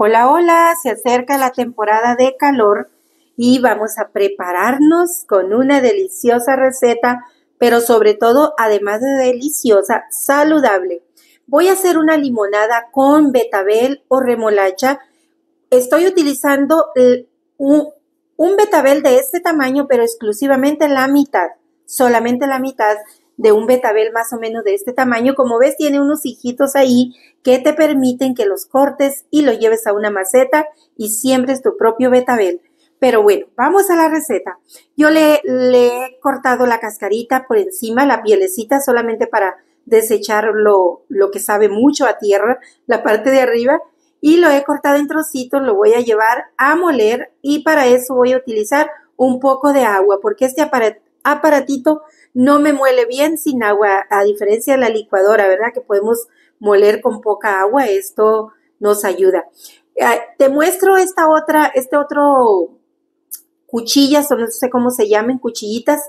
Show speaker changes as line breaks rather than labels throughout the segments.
Hola, hola, se acerca la temporada de calor y vamos a prepararnos con una deliciosa receta, pero sobre todo, además de deliciosa, saludable. Voy a hacer una limonada con betabel o remolacha. Estoy utilizando un, un betabel de este tamaño, pero exclusivamente la mitad, solamente la mitad de un betabel más o menos de este tamaño. Como ves, tiene unos hijitos ahí que te permiten que los cortes y lo lleves a una maceta y siembres tu propio betabel. Pero bueno, vamos a la receta. Yo le, he cortado la cascarita por encima, la pielecita, solamente para desechar lo, lo que sabe mucho a tierra, la parte de arriba, y lo he cortado en trocitos, lo voy a llevar a moler y para eso voy a utilizar un poco de agua, porque este aparatito no me muele bien sin agua, a diferencia de la licuadora, ¿verdad? Que podemos moler con poca agua, esto nos ayuda. Eh, te muestro esta otra, este otro cuchillas, o no sé cómo se llamen, cuchillitas,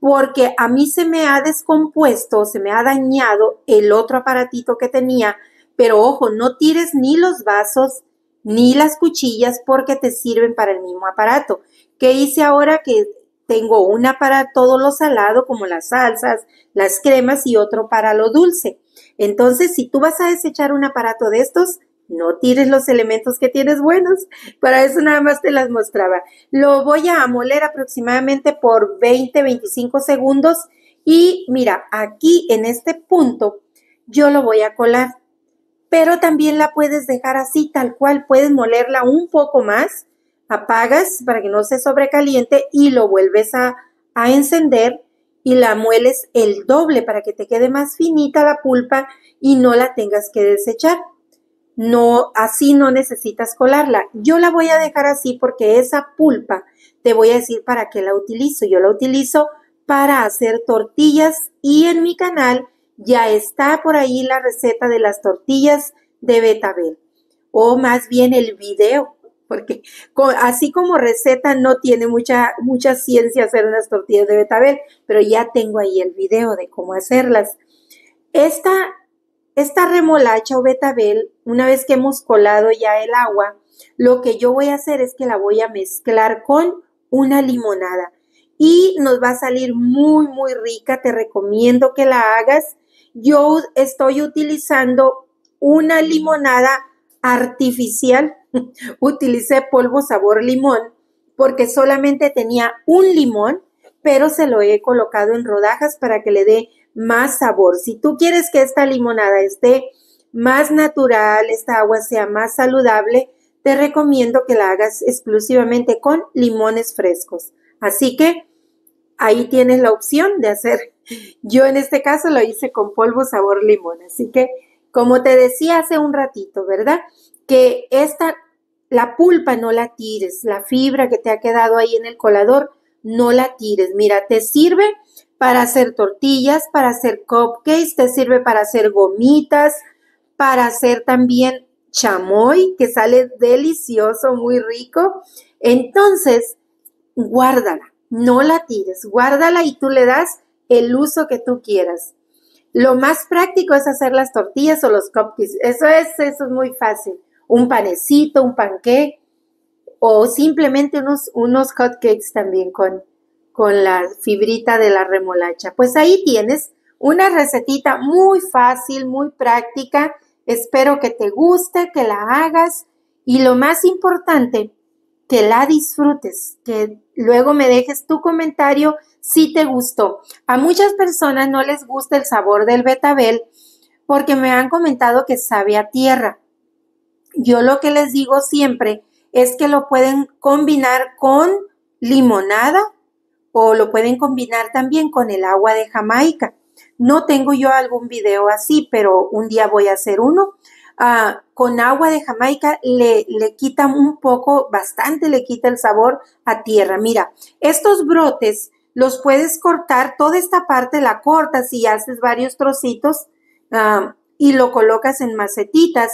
porque a mí se me ha descompuesto, se me ha dañado el otro aparatito que tenía, pero ojo, no tires ni los vasos ni las cuchillas porque te sirven para el mismo aparato. ¿Qué hice ahora que tengo una para todo lo salado, como las salsas, las cremas y otro para lo dulce. Entonces, si tú vas a desechar un aparato de estos, no tires los elementos que tienes buenos. Para eso nada más te las mostraba. Lo voy a moler aproximadamente por 20, 25 segundos. Y mira, aquí en este punto yo lo voy a colar. Pero también la puedes dejar así, tal cual. Puedes molerla un poco más apagas para que no se sobrecaliente y lo vuelves a, a encender y la mueles el doble para que te quede más finita la pulpa y no la tengas que desechar. No, así no necesitas colarla. Yo la voy a dejar así porque esa pulpa te voy a decir para qué la utilizo. Yo la utilizo para hacer tortillas y en mi canal ya está por ahí la receta de las tortillas de betabel o más bien el video porque así como receta no tiene mucha, mucha ciencia hacer unas tortillas de betabel, pero ya tengo ahí el video de cómo hacerlas. Esta, esta remolacha o betabel, una vez que hemos colado ya el agua, lo que yo voy a hacer es que la voy a mezclar con una limonada y nos va a salir muy, muy rica. Te recomiendo que la hagas. Yo estoy utilizando una limonada artificial utilicé polvo sabor limón porque solamente tenía un limón, pero se lo he colocado en rodajas para que le dé más sabor. Si tú quieres que esta limonada esté más natural, esta agua sea más saludable, te recomiendo que la hagas exclusivamente con limones frescos. Así que ahí tienes la opción de hacer. Yo en este caso lo hice con polvo sabor limón. Así que, como te decía hace un ratito, ¿verdad? Que esta la pulpa no la tires, la fibra que te ha quedado ahí en el colador, no la tires. Mira, te sirve para hacer tortillas, para hacer cupcakes, te sirve para hacer gomitas, para hacer también chamoy, que sale delicioso, muy rico. Entonces, guárdala, no la tires, guárdala y tú le das el uso que tú quieras. Lo más práctico es hacer las tortillas o los cupcakes. Eso es, eso es muy fácil un panecito, un panqué o simplemente unos, unos hot cakes también con, con la fibrita de la remolacha. Pues ahí tienes una recetita muy fácil, muy práctica. Espero que te guste, que la hagas y lo más importante, que la disfrutes, que luego me dejes tu comentario si te gustó. A muchas personas no les gusta el sabor del betabel porque me han comentado que sabe a tierra. Yo lo que les digo siempre es que lo pueden combinar con limonada o lo pueden combinar también con el agua de Jamaica. No tengo yo algún video así, pero un día voy a hacer uno. Ah, con agua de Jamaica le, le quita un poco, bastante le quita el sabor a tierra. Mira, estos brotes los puedes cortar, toda esta parte la cortas y haces varios trocitos ah, y lo colocas en macetitas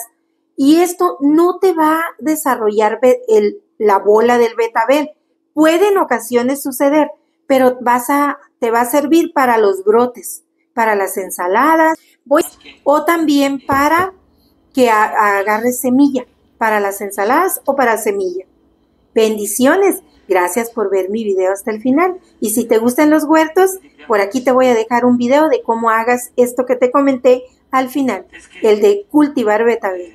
y esto no te va a desarrollar el, la bola del betabel. Puede en ocasiones suceder, pero vas a, te va a servir para los brotes, para las ensaladas, o también para que agarre semilla. para las ensaladas o para semilla. Bendiciones. Gracias por ver mi video hasta el final. Y si te gustan los huertos, por aquí te voy a dejar un video de cómo hagas esto que te comenté al final, el de cultivar betabel.